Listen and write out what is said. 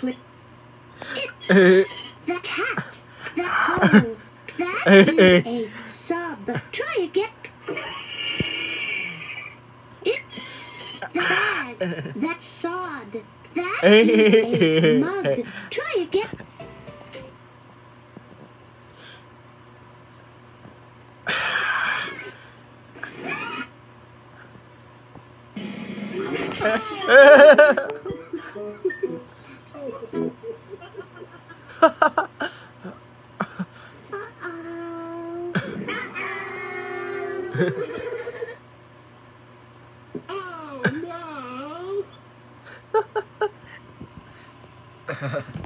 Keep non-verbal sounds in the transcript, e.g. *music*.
click. It's the cat. The hole. That eh, is eh. a sub. Try again. It's the bag. That's sod. That is a mug. Try again. *laughs* *laughs* oh no! *laughs*